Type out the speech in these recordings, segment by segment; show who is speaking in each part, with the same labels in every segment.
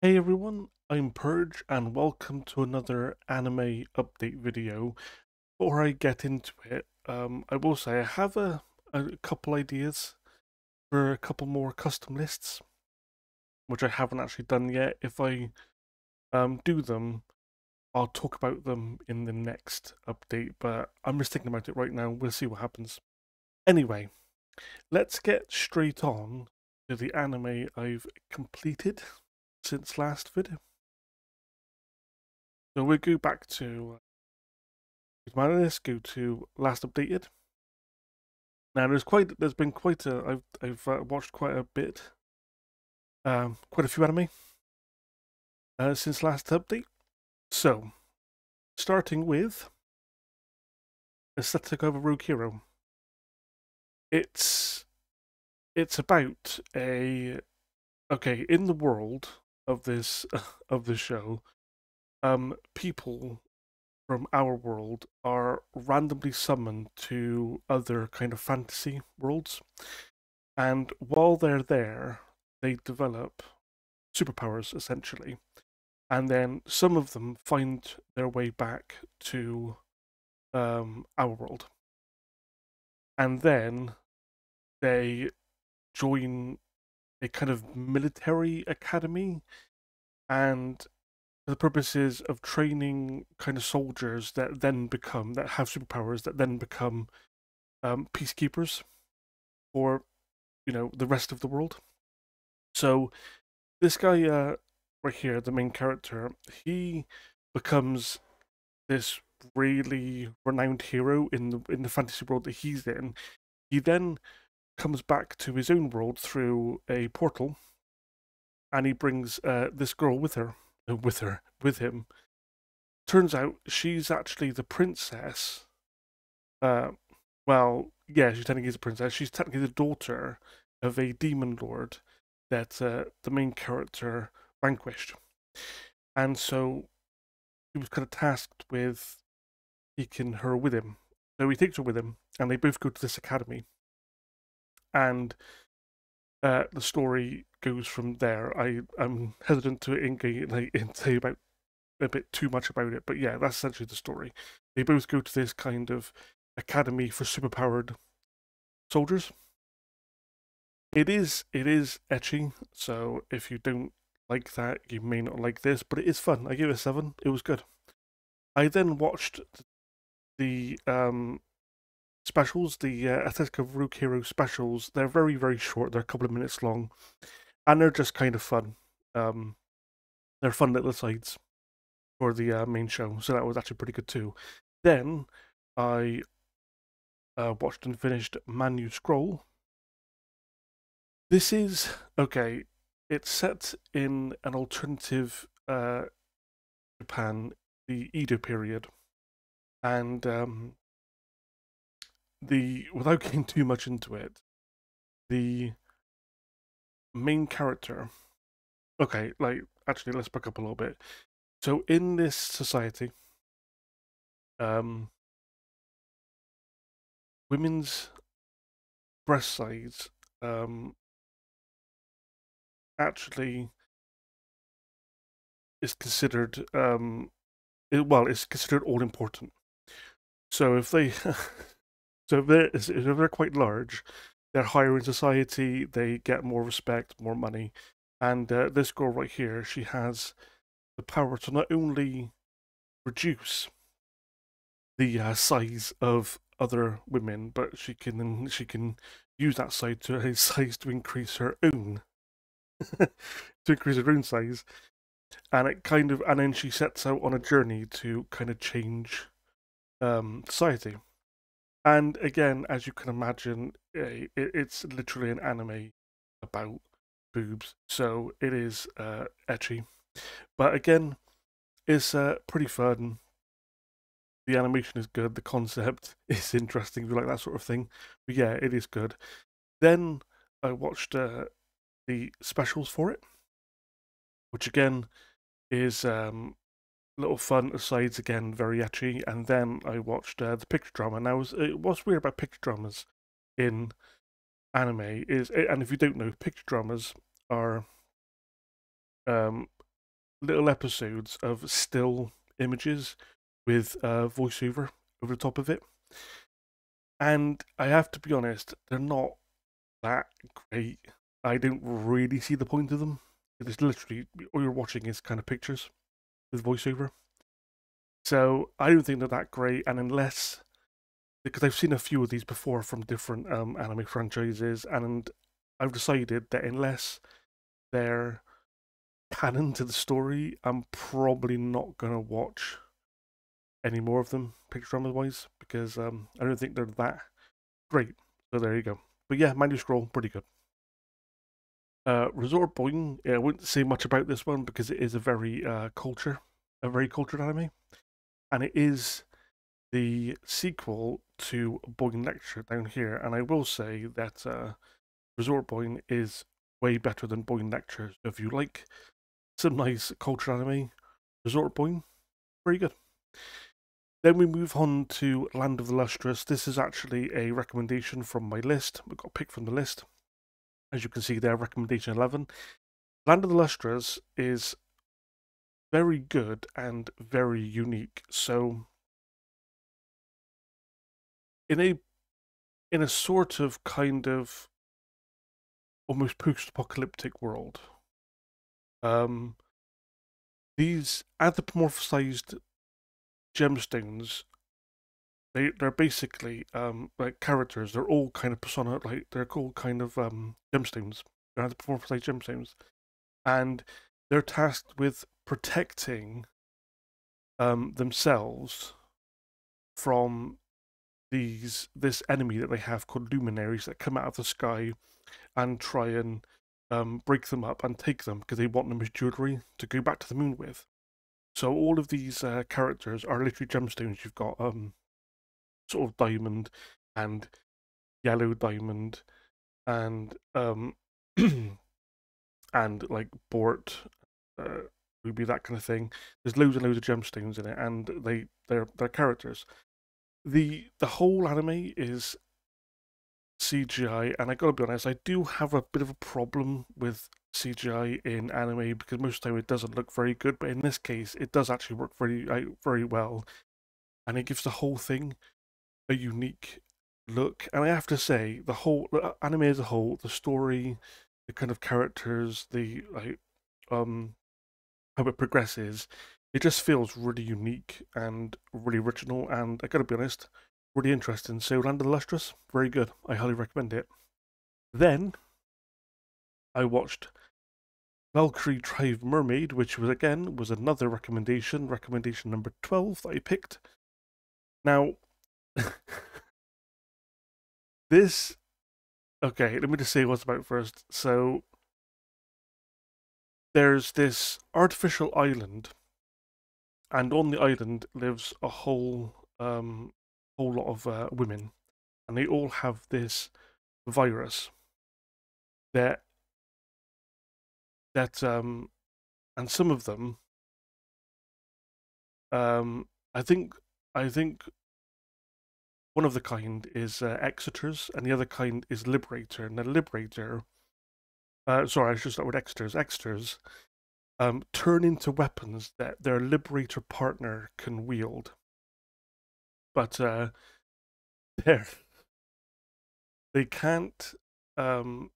Speaker 1: Hey everyone, I'm Purge and welcome to another anime update video. Before I get into it, um, I will say I have a, a couple ideas for a couple more custom lists, which I haven't actually done yet. If I um, do them, I'll talk about them in the next update, but I'm just thinking about it right now. We'll see what happens. Anyway, let's get straight on to the anime I've completed since last video. So we'll go back to my list, go to last updated. Now there's quite there's been quite a I've I've uh, watched quite a bit, um, quite a few anime uh, since last update. So, starting with Aesthetic of a Rogue Hero. It's it's about a okay in the world of this of the show, um, people from our world are randomly summoned to other kind of fantasy worlds, and while they're there, they develop superpowers essentially, and then some of them find their way back to um, our world, and then they join a kind of military academy and the purposes of training kind of soldiers that then become that have superpowers that then become um, peacekeepers for you know the rest of the world. So this guy uh, right here the main character he becomes this really renowned hero in the in the fantasy world that he's in. He then comes back to his own world through a portal, and he brings uh, this girl with her, uh, with her, with him. Turns out she's actually the princess. Uh, well, yeah, she's technically the princess. She's technically the daughter of a demon lord that uh, the main character vanquished, and so he was kind of tasked with taking her with him. So he takes her with him, and they both go to this academy and uh, the story goes from there. I I'm hesitant to engage like say about a bit too much about it, but yeah, that's essentially the story. They both go to this kind of academy for superpowered soldiers. It is it is ecchi, so if you don't like that, you may not like this, but it is fun. I gave it a seven. It was good. I then watched the um specials, the uh, Aesthetic of Rogue Hero specials, they're very, very short. They're a couple of minutes long, and they're just kind of fun. Um, they're fun little sides for the uh, main show, so that was actually pretty good too. Then I uh, watched and finished Manyu Scroll. This is okay. It's set in an alternative uh, Japan, the Edo period, and um, the without getting too much into it, the main character. Okay, like actually, let's back up a little bit. So in this society, um, women's breast size um, actually is considered um, it, well, it's considered all important. So if they So if they're, if they're quite large, they're higher in society, they get more respect, more money. And uh, this girl right here, she has the power to not only reduce the uh, size of other women, but she can she can use that size to size to increase her own to increase her own size, and it kind of and then she sets out on a journey to kind of change um, society. And again, as you can imagine, it's literally an anime about boobs, so it is uh, ecchi. But again, it's uh, pretty fun. The animation is good. The concept is interesting. If you like that sort of thing, but yeah, it is good. Then I watched uh, the specials for it, which again is um, little fun asides again, very ecchi. and then I watched uh, the picture drama. Now, was, uh, what's weird about picture dramas in anime is, and if you don't know, picture dramas are um, little episodes of still images with uh, voiceover over the top of it. And I have to be honest, they're not that great. I don't really see the point of them. It's literally all you're watching is kind of pictures with voiceover. So I don't think they're that great, and unless because I've seen a few of these before from different um, anime franchises, and I've decided that unless they're canon to the story, I'm probably not gonna watch any more of them picture drama wise because um, I don't think they're that great. So there you go. But yeah, Mind Scroll, pretty good. Uh, Resort Boing, yeah, I wouldn't say much about this one because it is a very uh, culture, a very cultured anime, and it is the sequel to Boing Lecture down here. And I will say that uh, Resort Boing is way better than Boing Lecture. So if you like some nice culture anime, Resort Boing, very good. Then we move on to Land of the Lustrous. This is actually a recommendation from my list. We got picked from the list. As you can see there, recommendation 11. Land of the Lustrous is very good and very unique. So, in a in a sort of kind of almost post-apocalyptic world, um, these anthropomorphized gemstones they they're basically um like characters they're all kind of persona like they're called kind of um gemstones they're the performance like gemstones and they're tasked with protecting um themselves from these this enemy that they have called Lunarians that come out of the sky and try and um, break them up and take them because they want them as jewelry to go back to the moon with. So all of these uh, characters are literally gemstones. You've got um, sort of diamond and yellow diamond and um, and like bort, uh, ruby, that kind of thing. There's loads and loads of gemstones in it, and they they're they're characters. the The whole anime is CGI, and I gotta be honest, I do have a bit of a problem with CGI in anime because most of the time it doesn't look very good, but in this case, it does actually work very very well, and it gives the whole thing a unique look. And I have to say, the whole the anime as a whole, the story, the kind of characters, the like, um, how it progresses, it just feels really unique and really original. And I gotta be honest, really interesting. So Land of the Lustrous, very good. I highly recommend it. Then I watched Valkyrie Drive Mermaid, which was again was another recommendation, recommendation number twelve that I picked. Now, this okay. Let me just say what's about first. So there's this artificial island, and on the island lives a whole um, whole lot of uh, women, and they all have this virus that that um, and some of them um, I think I think one of the kind is uh, Extars, and the other kind is Liberator. And the Liberator, uh, sorry, I should start with Extars. Extars um, turn into weapons that their Liberator partner can wield but uh, they they can't. Um,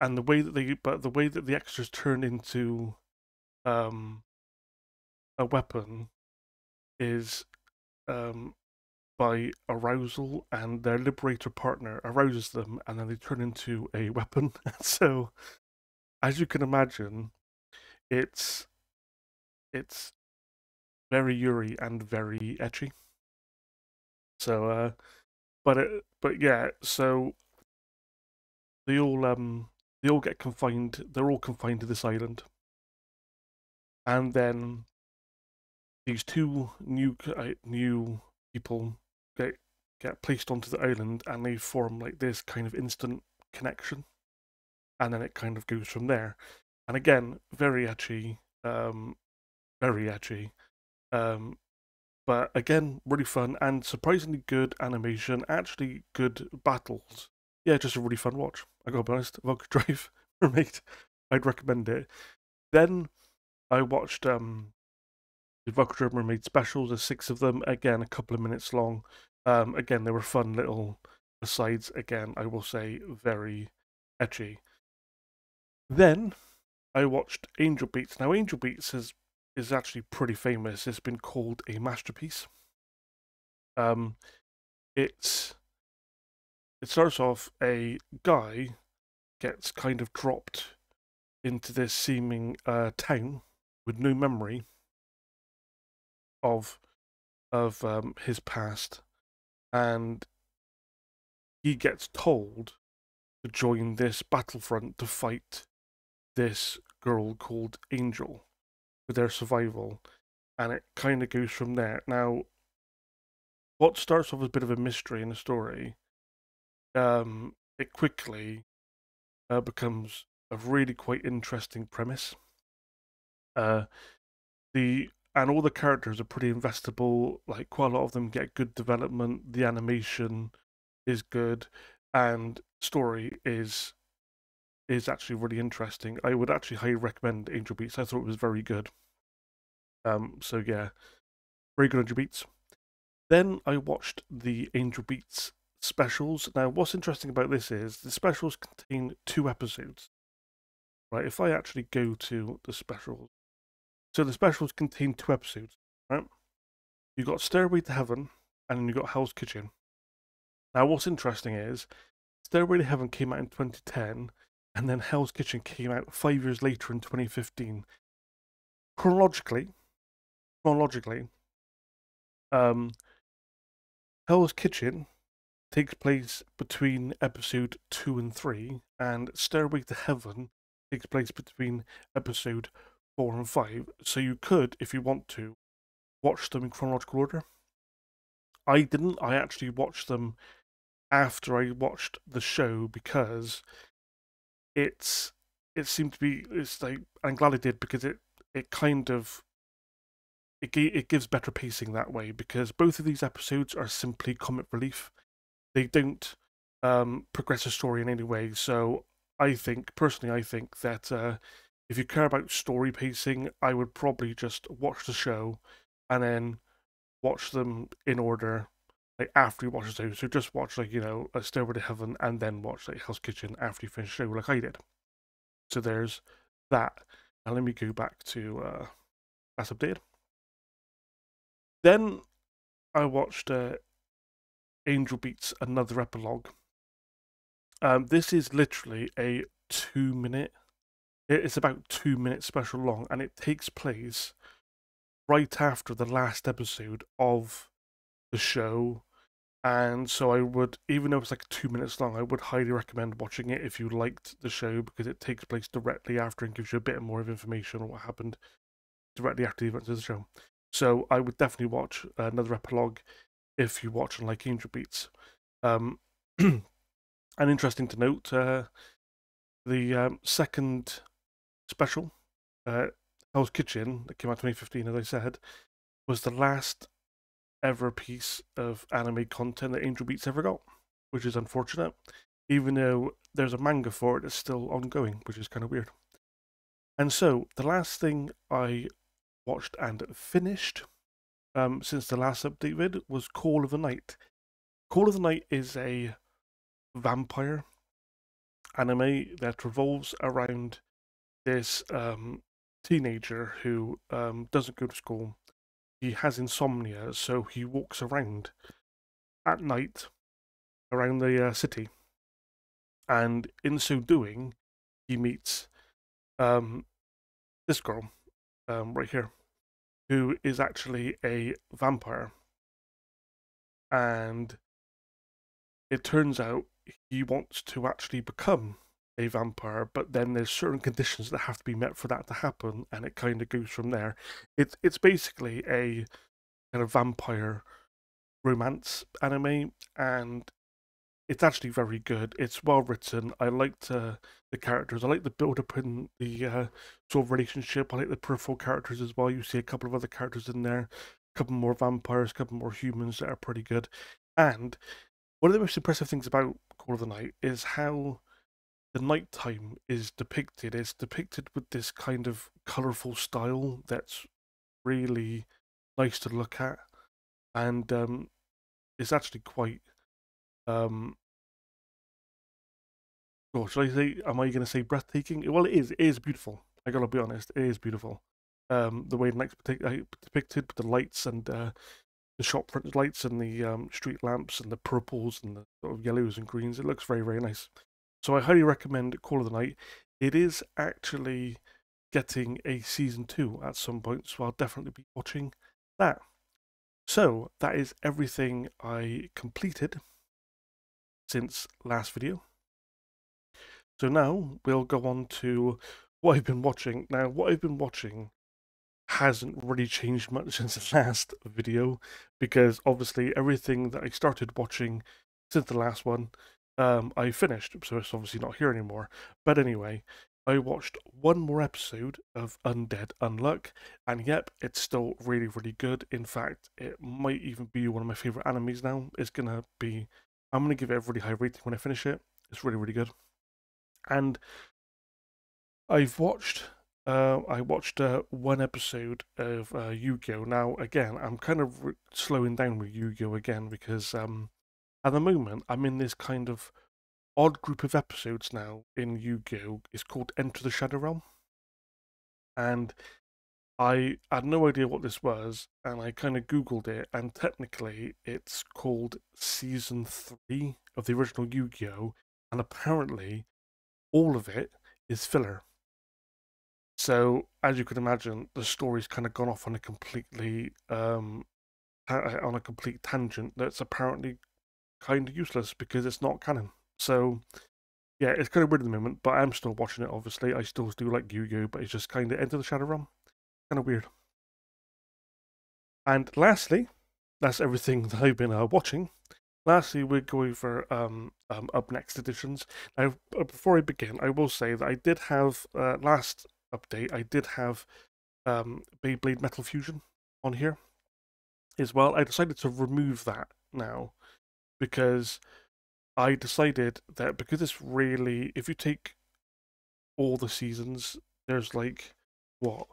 Speaker 1: and the way that they, but the way that the Extars turn into um, a weapon is um, by arousal, and their liberator partner arouses them, and then they turn into a weapon. so, as you can imagine, it's it's very Yuri and very ecchi. So, uh, but it, but yeah, so they all um they all get confined. They're all confined to this island, and then these two new uh, new people get get placed onto the island, and they form like this kind of instant connection, and then it kind of goes from there. And again, very ecchi, um, very ecchi. Um, but again, really fun and surprisingly good animation. Actually, good battles. Yeah, just a really fun watch. I gotta be honest. Valkyrie Drive Mermaid. I'd recommend it. Then I watched um, the Rocket Mermaid specials, there's six of them, again, a couple of minutes long. Um, again, they were fun little asides, again, I will say, very ecchi. Then I watched Angel Beats. Now, Angel Beats is, is actually pretty famous. It's been called a masterpiece. Um, it's it starts off a guy gets kind of dropped into this seeming uh, town with no memory of of um, his past, and he gets told to join this battlefront to fight this girl called Angel for their survival, and it kind of goes from there. Now, what starts off as a bit of a mystery in the story, um, it quickly uh, becomes a really quite interesting premise. Uh, the and all the characters are pretty investable. Like quite a lot of them get good development. The animation is good, and story is is actually really interesting. I would actually highly recommend Angel Beats. I thought it was very good. Um, so yeah, very good Angel Beats. Then I watched the Angel Beats specials. Now, what's interesting about this is the specials contain two episodes. Right, if I actually go to the specials, so the specials contain two episodes, right? You got Stairway to Heaven, and then you got Hell's Kitchen. Now, what's interesting is Stairway to Heaven came out in 2010, and then Hell's Kitchen came out five years later in 2015. Chronologically, chronologically, um, Hell's Kitchen takes place between episode two and three, and Stairway to Heaven takes place between episode four and five. So you could, if you want to, watch them in chronological order. I didn't. I actually watched them after I watched the show because it's it seemed to be it's like I'm glad I did because it it kind of it it gives better pacing that way because both of these episodes are simply comic relief they don't um, progress the story in any way. So I think, personally, I think that uh, if you care about story pacing, I would probably just watch the show and then watch them in order. Like after you watch the show, so just watch like you know a Stairway to Heaven and then watch like Hell's Kitchen after you finish the show, like I did. So there's that. And let me go back to uh, last update. Then I watched uh, Angel Beats another epilogue. Um, this is literally a two minute, it's about two minutes special long, and it takes place right after the last episode of the show. And so I would, even though it's like two minutes long, I would highly recommend watching it if you liked the show because it takes place directly after and gives you a bit more of information on what happened directly after the events of the show. So I would definitely watch another epilogue if you watch on like Angel Beats. Um, and interesting to note, uh, the um, second special, uh, Hell's Kitchen, that came out 2015, as I said, was the last ever piece of anime content that Angel Beats ever got, which is unfortunate. Even though there's a manga for it that's still ongoing, which is kind of weird. And so, the last thing I watched and finished um, since the last update vid was Call of the Night. Call of the Night is a vampire anime that revolves around this um, teenager who um, doesn't go to school. He has insomnia, so he walks around at night around the uh, city. And in so doing, he meets um, this girl um, right here who is actually a vampire. And it turns out he wants to actually become a vampire, but then there's certain conditions that have to be met for that to happen, and it kind of goes from there. It's it's basically a kind of vampire romance anime, and it's actually very good. It's well written. I liked uh, the characters. I like the build up in the uh, sort of relationship. I like the peripheral characters as well. You see a couple of other characters in there, a couple more vampires, a couple more humans that are pretty good. And one of the most impressive things about Call of the Night is how the nighttime is depicted. It's depicted with this kind of colourful style that's really nice to look at, and um, it's actually quite. Um, oh, should I say? Am I going to say breathtaking? Well, it is. It is beautiful. I gotta be honest. It is beautiful. Um, the way the night's uh, depicted with the lights and uh, the shop front lights and the um, street lamps and the purples and the sort of yellows and greens. It looks very, very nice. So I highly recommend Call of the Night. It is actually getting a season two at some point, so I'll definitely be watching that. So that is everything I completed since last video. So now we'll go on to what I've been watching. Now, what I've been watching hasn't really changed much since the last video because obviously everything that I started watching since the last one um, I finished, so it's obviously not here anymore. But anyway, I watched one more episode of Undead Unluck, and yep, it's still really, really good. In fact, it might even be one of my favorite animes now. It's gonna be, I'm gonna give it a really high rating when I finish it. It's really, really good. And I've watched uh, I watched uh, one episode of uh, Yu-Gi-Oh! Now, again, I'm kind of slowing down with Yu-Gi-Oh! again because um, at the moment I'm in this kind of odd group of episodes now in Yu-Gi-Oh! It's called Enter the Shadow Realm, and I had no idea what this was, and I kind of googled it, and technically it's called Season Three of the original Yu-Gi-Oh! And apparently, all of it is filler so, as you can imagine, the story's kind of gone off on a completely um, on a complete tangent that's apparently kind of useless because it's not canon. So, yeah, it's kind of weird at the moment, but I'm still watching it. Obviously, I still do like Yu-Gi-Oh, but it's just kind of Enter the Shadow Realm. Kind of weird. And lastly, that's everything that I've been uh, watching. Lastly, we're going for um, um, up next editions. Now, before I begin, I will say that I did have uh, last update, I did have um, Beyblade Metal Fusion on here as well. I decided to remove that now because I decided that because it's really, if you take all the seasons, there's like, what?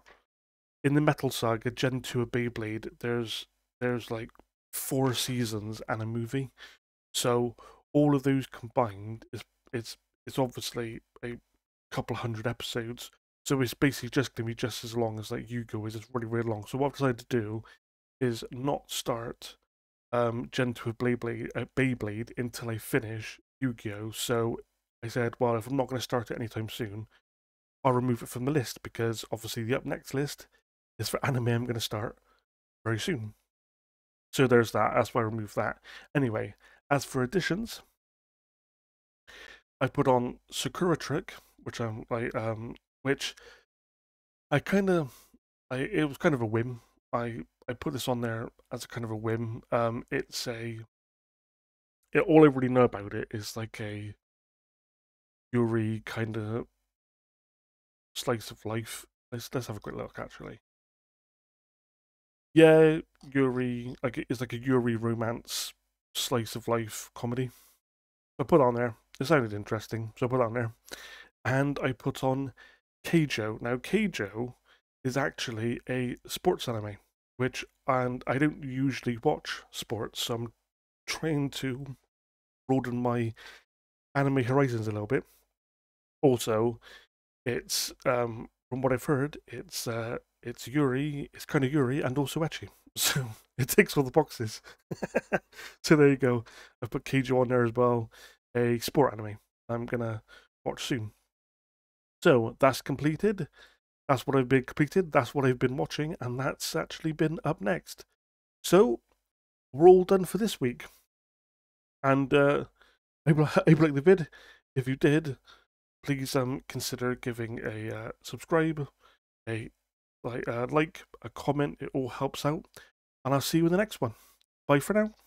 Speaker 1: In the Metal Saga Gen 2 of Beyblade, there's there's like four seasons and a movie. So all of those combined is it's it's obviously a couple hundred episodes. So it's basically just going to be just as long as like Yu-Gi-Oh! is. It's really, really long. So what I've decided to do is not start um, Gen 2 Beyblade, uh, Beyblade until I finish Yu-Gi-Oh! So I said, well, if I'm not going to start it anytime soon, I'll remove it from the list because obviously the up next list is for anime I'm going to start very soon. So there's that. That's why I removed that. Anyway, as for additions, I put on Sakura Trick, which I'm like um which I kind of, I it was kind of a whim. I I put this on there as a kind of a whim. Um, it's a, it, all I really know about it is like a Yuri kind of slice of life. Let's let's have a quick look actually. Yeah, Yuri like it's like a Yuri romance slice of life comedy. I put on there. It sounded interesting, so I put on there, and I put on Keijo. Now, Keijo is actually a sports anime, which, and I don't usually watch sports, so I'm trying to broaden my anime horizons a little bit. Also, it's um, from what I've heard, it's uh, it's Yuri, it's kind of Yuri, and also ecchi. So it ticks all the boxes. so there you go. I've put Keijo on there as well, a sport anime. I'm gonna watch soon. So that's completed. That's what I've been completed. That's what I've been watching, and that's actually been up next. So we're all done for this week. And uh, I I like the vid. If you did, please um consider giving a uh, subscribe, a like, uh, like, a comment. It all helps out. And I'll see you in the next one. Bye for now.